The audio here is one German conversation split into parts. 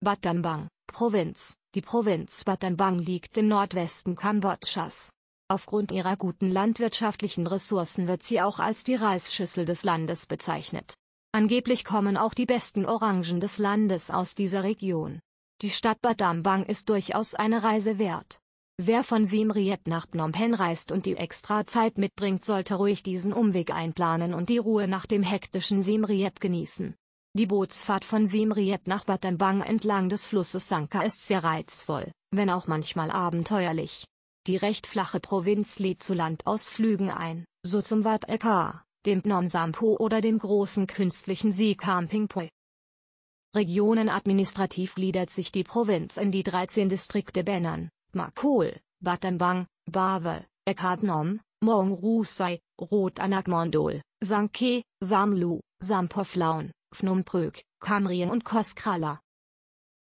Battambang, Provinz Die Provinz Battambang liegt im Nordwesten Kambodschas. Aufgrund ihrer guten landwirtschaftlichen Ressourcen wird sie auch als die Reisschüssel des Landes bezeichnet. Angeblich kommen auch die besten Orangen des Landes aus dieser Region. Die Stadt Battambang ist durchaus eine Reise wert. Wer von Siem Reap nach Phnom Penh reist und die extra Zeit mitbringt sollte ruhig diesen Umweg einplanen und die Ruhe nach dem hektischen Siem Reap genießen. Die Bootsfahrt von Siem Reap nach Battambang entlang des Flusses Sanka ist sehr reizvoll, wenn auch manchmal abenteuerlich. Die recht flache Provinz lädt zu Landausflügen ein, so zum Wat Eka, dem Phnom Sampo oder dem großen künstlichen See Camping Poi. Regionenadministrativ gliedert sich die Provinz in die 13 Distrikte Benan, Makol, Battambang, Bawal, Ekadnom, Mong Rusai, Rot Anakmondol, Sanke, Samlu, Sampoflaun, Phnom Prök, Kamrien und Koskrala.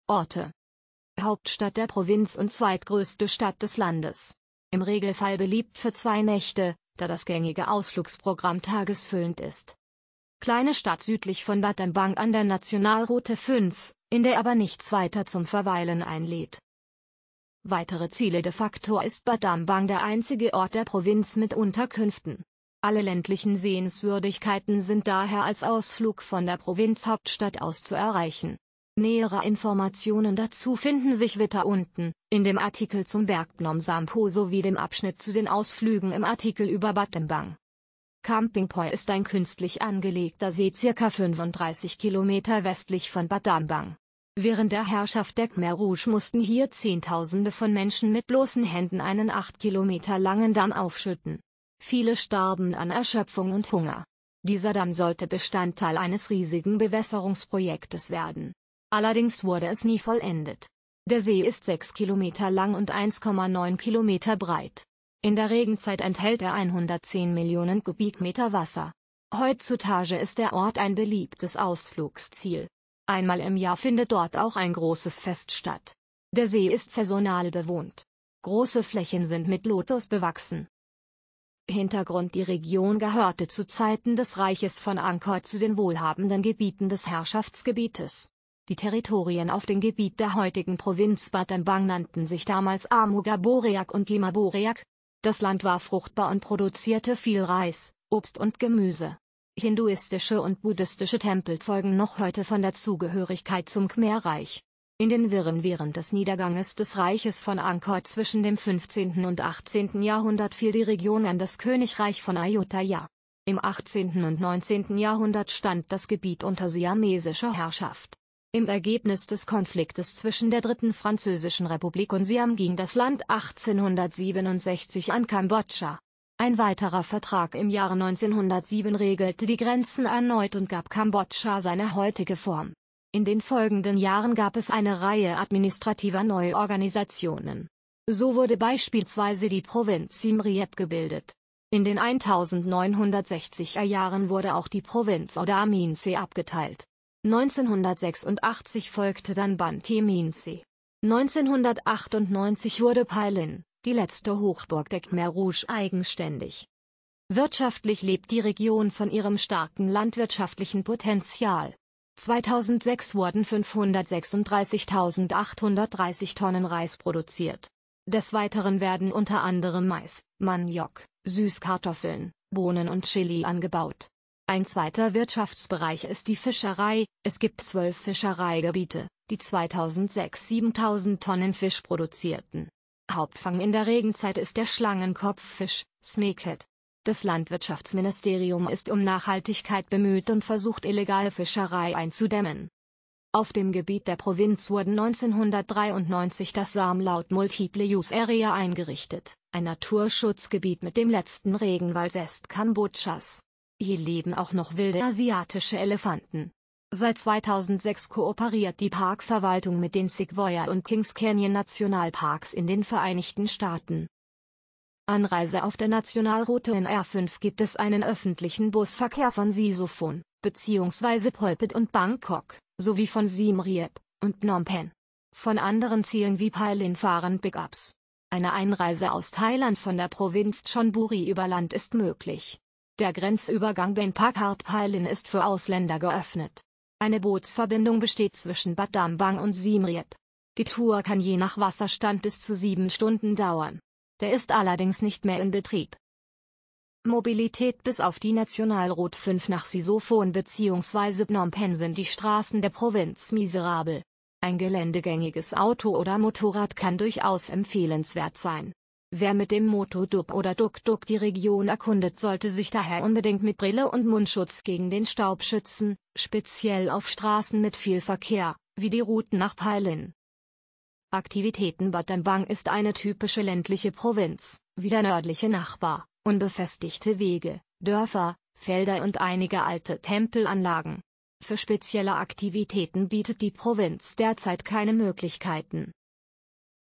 Orte Hauptstadt der Provinz und zweitgrößte Stadt des Landes. Im Regelfall beliebt für zwei Nächte, da das gängige Ausflugsprogramm tagesfüllend ist. Kleine Stadt südlich von Battambang an der Nationalroute 5, in der aber nichts weiter zum Verweilen einlädt. Weitere Ziele de facto ist Battambang der einzige Ort der Provinz mit Unterkünften. Alle ländlichen Sehenswürdigkeiten sind daher als Ausflug von der Provinzhauptstadt aus zu erreichen. Nähere Informationen dazu finden sich weiter unten, in dem Artikel zum Berg Phnom Sampo sowie dem Abschnitt zu den Ausflügen im Artikel über Battambang. Camping Poi ist ein künstlich angelegter See ca. 35 Kilometer westlich von Battambang. Während der Herrschaft der Khmer Rouge mussten hier Zehntausende von Menschen mit bloßen Händen einen acht Kilometer langen Damm aufschütten. Viele starben an Erschöpfung und Hunger. Dieser Damm sollte Bestandteil eines riesigen Bewässerungsprojektes werden. Allerdings wurde es nie vollendet. Der See ist 6 Kilometer lang und 1,9 Kilometer breit. In der Regenzeit enthält er 110 Millionen Kubikmeter Wasser. Heutzutage ist der Ort ein beliebtes Ausflugsziel. Einmal im Jahr findet dort auch ein großes Fest statt. Der See ist saisonal bewohnt. Große Flächen sind mit Lotus bewachsen. Hintergrund Die Region gehörte zu Zeiten des Reiches von Angkor zu den wohlhabenden Gebieten des Herrschaftsgebietes. Die Territorien auf dem Gebiet der heutigen Provinz Battambang nannten sich damals Amugaboreak und Gimaboreak. Das Land war fruchtbar und produzierte viel Reis, Obst und Gemüse. Hinduistische und buddhistische Tempel zeugen noch heute von der Zugehörigkeit zum Khmerreich. In den Wirren während des Niederganges des Reiches von Angkor zwischen dem 15. und 18. Jahrhundert fiel die Region an das Königreich von Ayutthaya. Im 18. und 19. Jahrhundert stand das Gebiet unter siamesischer Herrschaft. Im Ergebnis des Konfliktes zwischen der Dritten Französischen Republik und Siam ging das Land 1867 an Kambodscha. Ein weiterer Vertrag im Jahre 1907 regelte die Grenzen erneut und gab Kambodscha seine heutige Form. In den folgenden Jahren gab es eine Reihe administrativer Neuorganisationen. So wurde beispielsweise die Provinz Siem Reap gebildet. In den 1960er Jahren wurde auch die Provinz Oda Minse abgeteilt. 1986 folgte dann Banteay Minse. 1998 wurde Pailin, die letzte Hochburg der Khmer Rouge eigenständig. Wirtschaftlich lebt die Region von ihrem starken landwirtschaftlichen Potenzial. 2006 wurden 536.830 Tonnen Reis produziert. Des Weiteren werden unter anderem Mais, Maniok, Süßkartoffeln, Bohnen und Chili angebaut. Ein zweiter Wirtschaftsbereich ist die Fischerei, es gibt zwölf Fischereigebiete, die 2006 7000 Tonnen Fisch produzierten. Hauptfang in der Regenzeit ist der Schlangenkopffisch, Snakehead. Das Landwirtschaftsministerium ist um Nachhaltigkeit bemüht und versucht illegale Fischerei einzudämmen. Auf dem Gebiet der Provinz wurden 1993 das Samlaut Multiple Use Area eingerichtet, ein Naturschutzgebiet mit dem letzten Regenwald Westkambodschas. Hier leben auch noch wilde asiatische Elefanten. Seit 2006 kooperiert die Parkverwaltung mit den Sequoia und Kings Canyon Nationalparks in den Vereinigten Staaten. Anreise Auf der Nationalroute in R5 gibt es einen öffentlichen Busverkehr von Sisophon, bzw. Pulpit und Bangkok, sowie von Siem Reap und Phnom Penh. Von anderen Zielen wie Pailin fahren Pickups. Eine Einreise aus Thailand von der Provinz Chonburi über Land ist möglich. Der Grenzübergang Ben Pakhart Pailin ist für Ausländer geöffnet. Eine Bootsverbindung besteht zwischen Bad Dambang und Siem Reap. Die Tour kann je nach Wasserstand bis zu sieben Stunden dauern. Der ist allerdings nicht mehr in Betrieb. Mobilität Bis auf die Nationalroute 5 nach Sisophon bzw. Phnom Penh sind die Straßen der Provinz miserabel. Ein geländegängiges Auto oder Motorrad kann durchaus empfehlenswert sein. Wer mit dem Motodub oder Duk-Duk die Region erkundet sollte sich daher unbedingt mit Brille und Mundschutz gegen den Staub schützen, speziell auf Straßen mit viel Verkehr, wie die Routen nach Pailin. Aktivitäten Bad Dambang ist eine typische ländliche Provinz, wie der nördliche Nachbar unbefestigte Wege, Dörfer, Felder und einige alte Tempelanlagen. Für spezielle Aktivitäten bietet die Provinz derzeit keine Möglichkeiten